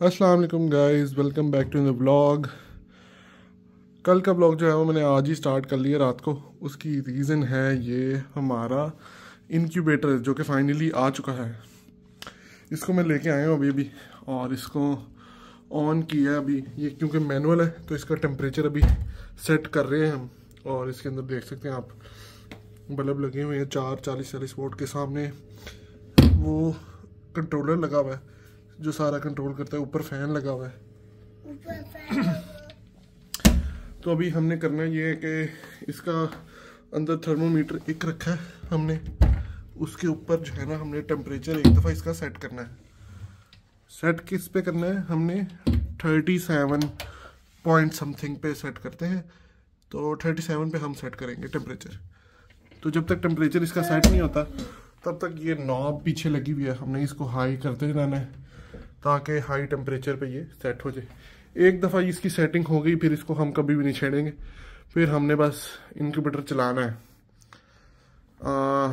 अस्सलाम वालेकुम guys welcome back to the blog कल का ब्लॉग जो है वो मैंने आज ही स्टार्ट कर लिया रात को। उसकी रीज़न है ये हमारा इनक्यूबेटर जो कि फाइनली आ चुका है। इसको मैं लेके आया हूँ अभी अभी। और इसको ऑन किया है अभी। ये क्योंकि मैनुअल है तो इसका टेम्परेचर अभी सेट कर रहे हैं हम। और इसके अंदर देख सकते हैं आप, बल्ब लगे हुए हैं, चार चालीस चालीस वोट के सामने। वो कंट्रोलर लगा हुआ है। जो सारा कंट्रोल करता है ऊपर फ़ैन लगा हुआ है। तो अभी हमने करना ये है कि इसका अंदर थर्मोमीटर एक रखा है हमने। उसके ऊपर जो है ना हमने टेम्परेचर एक दफ़ा इसका सेट करना है। सेट किस पे करना है? हमने थर्टी सेवन पॉइंट समथिंग पे सेट करते हैं। तो थर्टी सेवन पे हम सेट करेंगे टेम्परेचर तो जब तक टेम्परेचर इसका सेट नहीं होता तब तक ये नॉब पीछे लगी हुई है। हमने इसको हाई करते रहना है। ताकि हाई टेम्परेचर पे ये सेट हो जाए। एक दफ़ा इसकी सेटिंग हो गई फिर इसको हम कभी भी नहीं छेड़ेंगे। फिर हमने बस इनक्यूबेटर चलाना है। आ,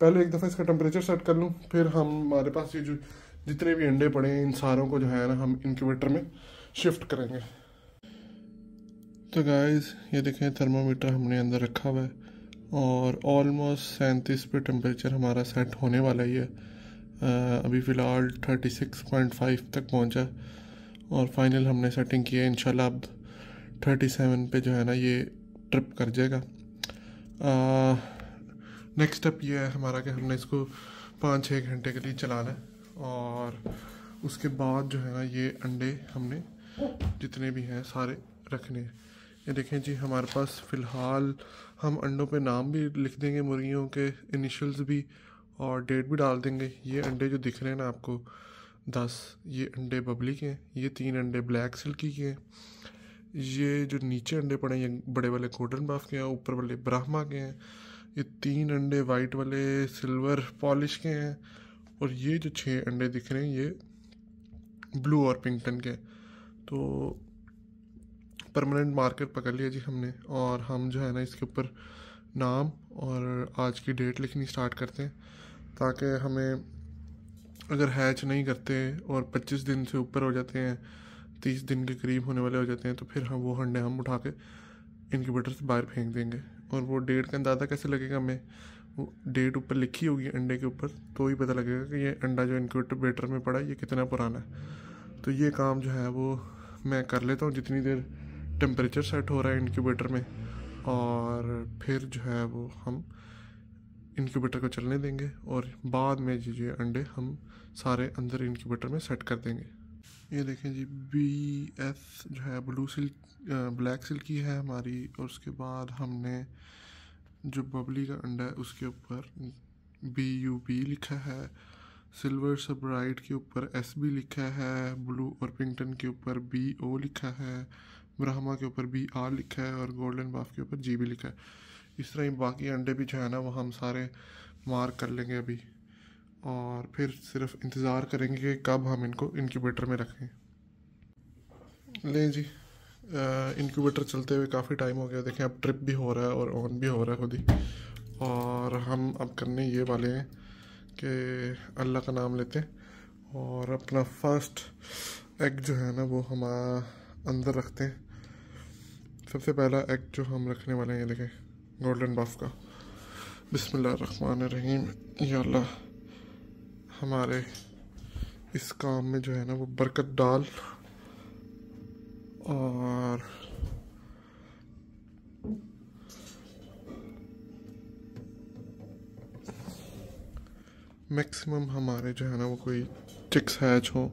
पहले एक दफ़ा इसका टेम्परेचर सेट कर लूँ फिर हम हमारे पास ये जो जितने भी अंडे पड़े हैं इन सारों को जो है ना हम इनक्यूबेटर में शिफ्ट करेंगे। तो गाइस ये देखें थर्मामीटर हमने अंदर रखा हुआ है और ऑलमोस्ट सैंतीस पे टेम्परेचर हमारा सेट होने वाला ही है। अभी फ़िलहाल थर्टी सिक्स पॉइंट फाइव तक पहुँचा और फाइनल हमने सेटिंग की है, इंशाल्लाह अब थर्टी सेवन पे जो है ना ये ट्रिप कर जाएगा। नेक्स्ट स्टेप ये है हमारा कि हमने इसको पाँच छः घंटे के लिए चलाना है और उसके बाद जो है ना ये अंडे हमने जितने भी हैं सारे रखने हैं। ये देखें जी, हमारे पास फ़िलहाल हम अंडों पे नाम भी लिख देंगे, मुर्गियों के इनिशियल्स भी और डेट भी डाल देंगे। ये अंडे जो दिख रहे हैं ना आपको, दस, ये अंडे बबली के हैं, ये तीन अंडे ब्लैक सिल्की के हैं, ये जो नीचे अंडे पड़े हैं, ये बड़े वाले गोल्डन बाफ के हैं, ऊपर वाले ब्राह्मा के हैं, ये तीन अंडे वाइट वाले सिल्वर पॉलिश के हैं, और ये जो छः अंडे दिख रहे हैं, ये ब्लू और पिंकटन के तो परमानेंट मार्कर पकड़ लिया जी हमने, और हम जो है ना इसके ऊपर नाम और आज की डेट लिखनी स्टार्ट करते हैं, ताकि हमें अगर हैच नहीं करते और 25 दिन से ऊपर हो जाते हैं 30 दिन के करीब होने वाले हो जाते हैं तो फिर हम वो अंडे हम उठा के इनक्यूबेटर से बाहर फेंक देंगे। और वो डेट का अंदाज़ा कैसे लगेगा हमें? वो डेट ऊपर लिखी होगी अंडे के ऊपर तो ही पता लगेगा कि ये अंडा जो इनक्यूबेटर में पड़ा है, ये कितना पुराना है। तो ये काम जो है वो मैं कर लेता हूँ जितनी देर टेम्परेचर सेट हो रहा है इनक्यूबेटर में। और फिर जो है वो हम इनक्यूबेटर को चलने देंगे और बाद में जी ये अंडे हम सारे अंदर इनक्यूबेटर में सेट कर देंगे। ये देखें जी बी एस जो है ब्लू सिल्क ब्लैक सिल्क की है हमारी और उसके बाद हमने जो बबली का अंडा है उसके ऊपर बी यू बी लिखा है सिल्वर सबराइट के ऊपर एस बी लिखा है ब्लू और पिंकटन के ऊपर बी ओ लिखा है ब्रह्मा के ऊपर बी आर लिखा है और गोल्डन बाफ के ऊपर जी भी लिखा है। इस तरह ही बाकी अंडे भी जो है ना, वो हम सारे मार्क कर लेंगे अभी। और फिर सिर्फ़ इंतज़ार करेंगे कि कब हम इनको इनक्यूबेटर में रखें। लें जी इनक्यूबेटर चलते हुए काफ़ी टाइम हो गया। देखें, अब ट्रिप भी हो रहा है और ऑन भी हो रहा है खुद ही। और हम अब करने ये वाले हैं कि अल्लाह का नाम लेते हैं। और अपना फ़र्स्ट एग जो है ना, वो हम अंदर रखते हैं। सबसे पहला एग जो हम रखने वाले हैं, ये देखें गोल्डन बफ का। बिसमीम या अल्लाह, हमारे इस काम में जो है ना, वो बरकत डाल। और मैक्सिमम हमारे जो है ना, वो कोई चिक्स हैच हो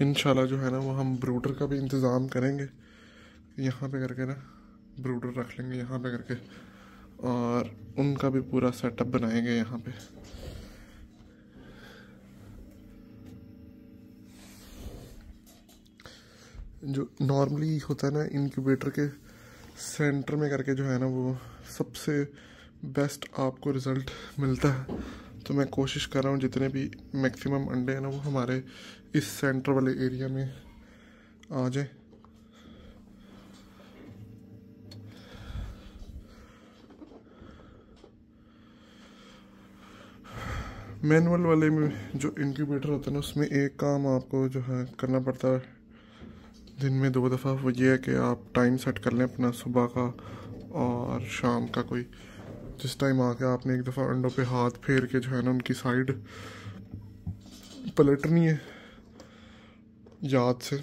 इन जो है ना, वो हम ब्रूडर का भी इंतज़ाम करेंगे। यहाँ पे करके ना, ब्रूडर रख लेंगे यहाँ पे करके। और उनका भी पूरा सेटअप बनाएँगे यहाँ पे। जो नॉर्मली होता है ना इनक्यूबेटर के सेंटर में करके जो है ना, वो सबसे बेस्ट आपको रिज़ल्ट मिलता है। तो मैं कोशिश कर रहा हूँ जितने भी मैक्सिमम अंडे हैं ना वो हमारे इस सेंटर वाले एरिया में आ जाए। मैनुअल वाले में जो इंक्यूबेटर होता है ना, उसमें एक काम आपको जो है करना पड़ता है। दिन में दो दफ़ा वो ये है कि आप टाइम सेट कर लें अपना सुबह का और शाम का कोई। जिस टाइम आके आपने एक दफ़ा अंडों पे हाथ फेर के जो है ना उनकी साइड पलटनी है, याद से।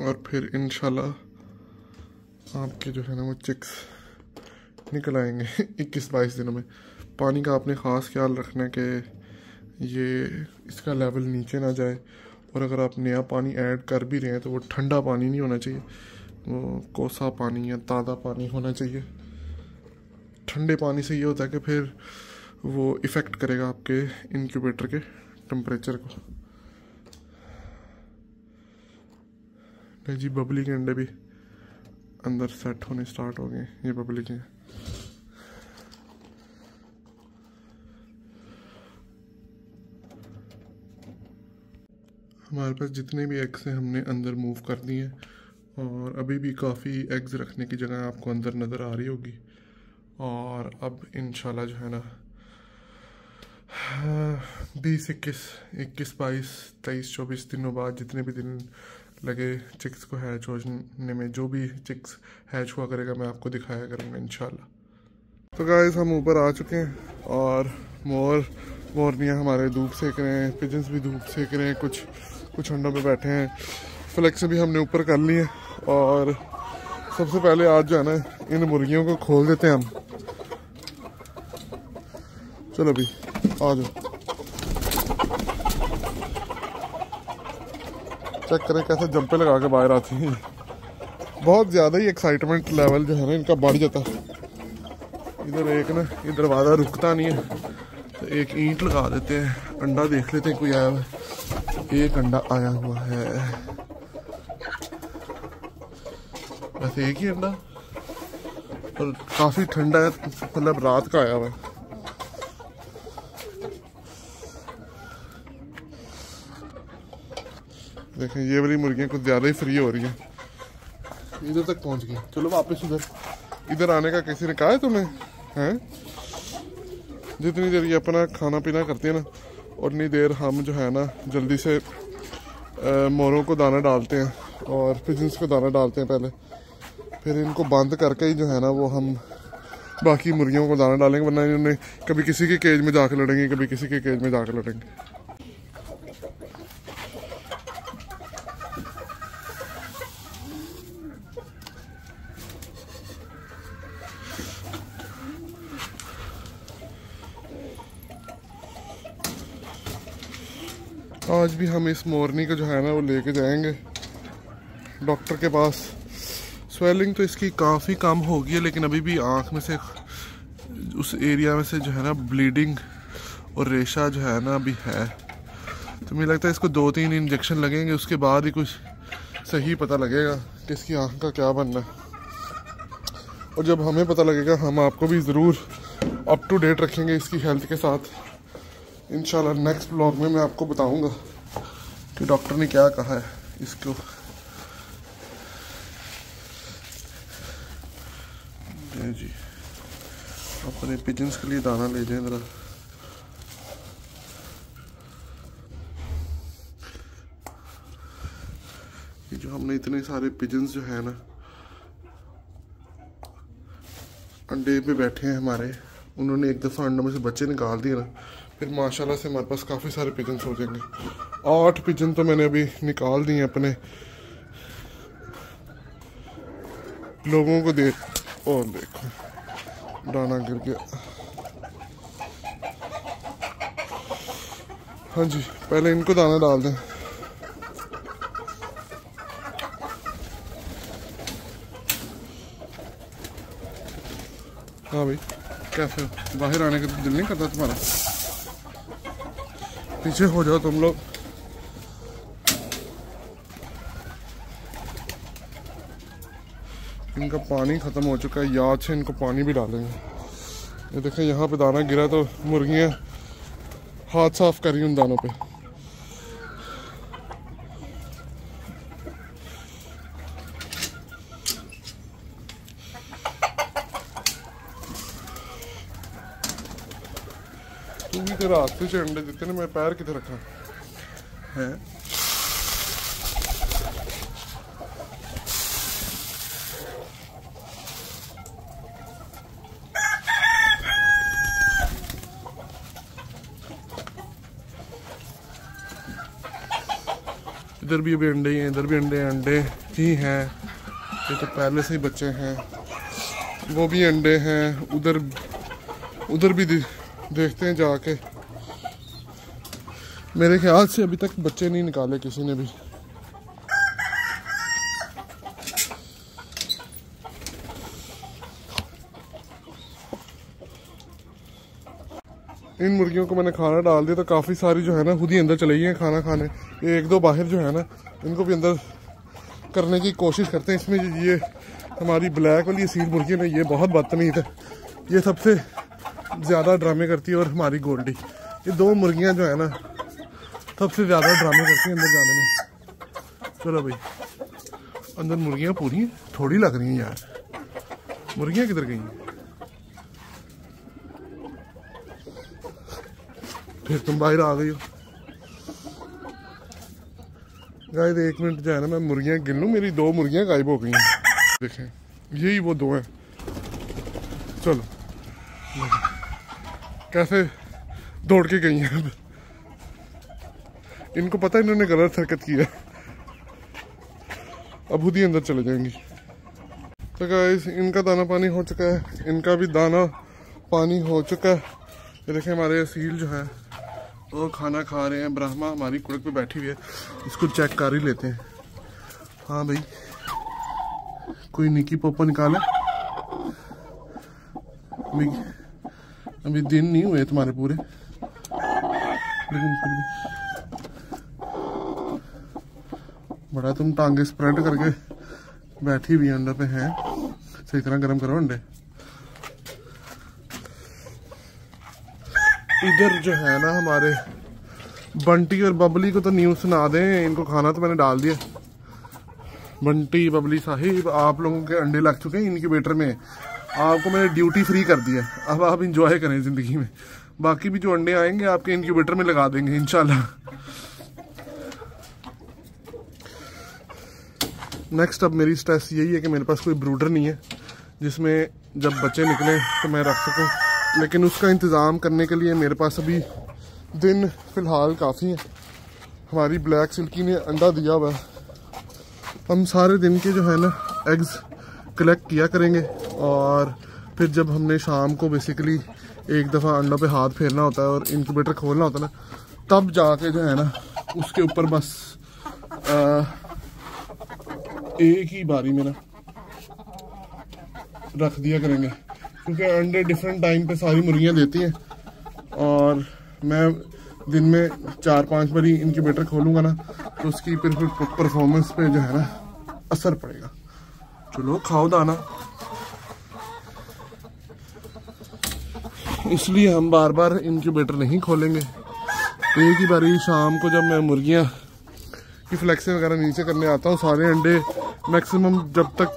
और फिर इनशाला आपके जो है ना वो चिक्स निकल आएँगे इक्कीस बाईस दिनों में। पानी का आपने ख़ास ख्याल रखना है कि ये इसका लेवल नीचे ना जाए। और अगर आप नया पानी ऐड कर भी रहे हैं तो वो ठंडा पानी नहीं होना चाहिए, वो कोसा पानी या ताज़ा पानी होना चाहिए। ठंडे पानी से ये होता है कि फिर वो इफ़ेक्ट करेगा आपके इनक्यूबेटर के टेम्परेचर को। जी बबली के अंडे भी अंदर सेट होने स्टार्ट हो गए ये बबली के हमारे पास जितने भी एग्स हैं, हमने अंदर मूव कर दिए हैं और अभी भी काफ़ी एग्स रखने की जगह आपको अंदर नज़र आ रही होगी। और अब इन जो है ना, बीस, इक्कीस इक्कीस, बाईस, तेईस, चौबीस दिनों बाद जितने भी दिन लगे चिक्स को हैच होने में, जो भी चिक्स हैच हुआ करेगा, मैं आपको दिखाया करूँगा इन तो गाइस हम ऊपर आ चुके हैं और मोर, मोरनियाँ हमारे धूप सेक रहे हैं पिजन्स भी धूप सेक रहे हैं, कुछ कुछ अंडों पे बैठे हैं। फ्लेक्स भी हमने ऊपर कर लिए और सबसे पहले आज जो है ना, इन मुर्गियों को खोल देते हैं हम। चलो भी, आ जाओ। चेक करें कैसे जंपे लगा के बाहर आती हैं। बहुत ज़्यादा ही एक्साइटमेंट लेवल जो है ना, इनका बढ़ जाता। है इधर एक ना, ये दरवाज़ा रुकता नहीं है। तो एक ईंट लगा देते हैं, अंडा देख लेते हैं कोई आया हुआ एक अंडा आया हुआ है। बस एक ही अंडा और काफ़ी ठंडा है मतलब रात का आया हुआ है। देखें, ये वाली मुर्गियाँ कुछ ज़्यादा ही फ्री हो रही हैं। इधर तक पहुँच गई। चलो वापस उधर। इधर आने का किसी ने कहा है तुम्हें? हैं? जितनी देर ये अपना खाना पीना करती है ना, उतनी देर हम जो है ना, जल्दी से मोरों को दाना डालते हैं और पिजन्स को दाना डालते हैं पहले। फिर इनको बंद करके ही जो है ना, वो हम बाकी मुर्गियों को दाना डालेंगे, वरना इन्होंने कभी किसी के केज में जाकर लड़ेंगे, कभी किसी के केज में जाकर लड़ेंगे। आज भी हम इस मोरनी को जो है ना, वो लेके जाएँगे डॉक्टर के पास। स्वेलिंग तो इसकी काफ़ी कम हो गई है, लेकिन अभी भी आँख में से, उस एरिया में से जो है ना ब्लीडिंग और रेशा जो है ना, अभी है। तो मुझे लगता है इसको दो तीन इंजेक्शन लगेंगे, उसके बाद ही कुछ सही पता लगेगा कि इसकी आँख का क्या बनना है। और जब हमें पता लगेगा, हम आपको भी ज़रूर अप टू डेट रखेंगे इसकी हेल्थ के साथ। इंशाल्लाह नेक्स्ट ब्लॉग में मैं आपको बताऊँगा कि डॉक्टर ने क्या कहा है इसको। जी अपने पिजन्स के लिए दाना ले जाए ज़रा। ये जो हमने इतने सारे पिजन्स जो है ना, अंडे पे बैठे हैं हमारे, उन्होंने एक दफ़ा अंडों में से बच्चे निकाल दिए ना। फिर माशाल्लाह से हमारे पास काफ़ी सारे पिजन हो जाएँगे। आठ पिजन तो मैंने अभी निकाल दिए अपने। लोगों को दे और देखो, दाना गिर गया। हाँ जी, पहले इनको दाना डाल दें। हाँ भाई, कैसे बाहर आने का तो दिल नहीं करता तुम्हारा। पीछे हो जाओ तुम लोग। इनका पानी ख़त्म हो चुका है याद से इनको पानी भी डालेंगे। ये देखें यहाँ पे दाना गिरा तो मुर्गियाँ हाथ साफ़ करी उन दानों पे। के रास्ते से अंडे देते ना मैं पैर कितने रखा? है? इधर भी अभी अंडे ही हैं, इधर भी अंडे अंडे ही हैं। ये तो पहले से ही बच्चे हैं। वो भी अंडे हैं, उधर उधर भी देखते हैं जाके। मेरे ख्याल से अभी तक बच्चे नहीं निकाले किसी ने भी। इन मुर्गियों को मैंने खाना डाल दिया तो काफ़ी सारी जो है ना, खुद ही अंदर चली हैं खाना खाने। ये एक दो बाहर जो है ना, इनको भी अंदर करने की कोशिश करते हैं। इसमें ये हमारी ब्लैक वाली सील मुर्गी ना, ये बहुत बदतमीज है। ये सबसे ज़्यादा ड्रामे करती है और हमारी गोल्डी ये दो मुर्गियाँ जो है ना सबसे ज़्यादा ड्रामे करती हैं अंदर जाने में। चलो भाई। अंदर मुर्गियाँ पूरी थोड़ी लग रही हैं यार। मुर्गियाँ किधर गई हैं? फिर तुम बाहर आ गई हो। गाय एक मिनट जो है ना, मैं मुर्गियाँ गिन लूँ। मेरी दो मुर्गियाँ गायब हो गई हैं। देखें। यही वो दो हैं। चलो। कैसे दौड़ के गई हैं? इनको पता है इन्होंने गलत हरकत की है। अब खुद ही अंदर चले जाएँगी। तो गाइस इनका दाना पानी हो चुका है। इनका भी दाना पानी हो चुका है। देखें हमारे असील जो है, वो खाना खा रहे हैं। ब्रह्मा हमारी कुड़क पे बैठी हुई है। इसको चेक कर ही लेते हैं। हाँ भाई। कोई निकी पोपा निकाला? अभी अभी दिन नहीं हुए तुम्हारे पूरे। लेकिन फिर भी। बड़ा तुम टांगे स्प्रेड करके बैठी हुई अंडे पे है। सही तरह गर्म करो अंडे। इधर जो है ना हमारे बंटी और बबली को तो न्यूज़ सुना दें, इनको खाना तो मैंने डाल दिया। बंटी, बबली साहिब, आप लोगों के अंडे लग चुके हैं इनक्यूबेटर में। आपको मैंने ड्यूटी फ्री कर दिया अब आप इंजॉय करें ज़िंदगी में। बाकी भी जो अंडे आएँगे, आपके इनक्यूबेटर में लगा देंगे इनशाला नेक्स्ट अब मेरी स्ट्रेस यही है कि मेरे पास कोई ब्रूडर नहीं है जिसमें जब बच्चे निकले तो मैं रख सकूँ। लेकिन उसका इंतज़ाम करने के लिए मेरे पास अभी दिन फ़िलहाल काफ़ी है। हमारी ब्लैक सिल्की ने अंडा दिया हुआ है। हम सारे दिन के जो है ना एग्स कलेक्ट किया करेंगे और फिर जब हमने शाम को बेसिकली एक दफ़ा अंडों पे हाथ फेरना होता है और इंक्यूबेटर खोलना होता है ना तब जाके जो है ना उसके ऊपर बस आ, एक ही बारी में ना रख दिया करेंगे। क्योंकि अंडे डिफरेंट टाइम पे सारी मुर्गियाँ देती हैं। और मैं दिन में चार पाँच बारी इनक्यूबेटर खोलूँगा ना तो उसकी फिर फिर परफॉर्मेंस पे जो है ना, असर पड़ेगा। चलो, खाओ दाना। इसलिए हम बार बार इनक्यूबेटर नहीं खोलेंगे। एक ही बारी शाम को जब मैं मुर्गियाँ की फ्लेक्सें वगैरह नीचे करने आता हूँ, सारे अंडे मैक्सिमम जब तक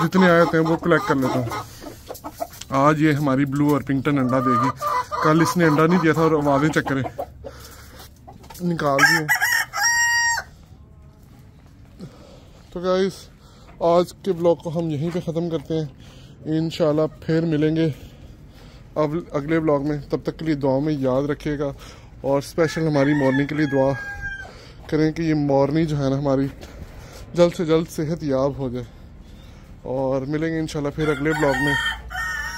जितने आए हैं वो कलेक्ट कर लेता हूँ। आज ये हमारी ब्लू और पिंकटन अंडा देगी। कल इसने अंडा नहीं दिया था और आवाज़ें चक्करे निकाल दिए। तो गाइस आज के ब्लॉग को हम यहीं पे ख़त्म करते हैं। इन फिर मिलेंगे अब अगले ब्लॉग में। तब तक के लिए दुआ में याद रखिएगा। और स्पेशल हमारी मॉर्निंग के लिए दुआ करें कि ये मॉर्निंग जो है ना हमारी जल्द से जल्द सेहत याब हो जाए। और मिलेंगे इंशाल्लाह फिर अगले ब्लॉग में।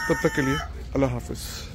तब तक के लिए अल्लाह हाफिज़।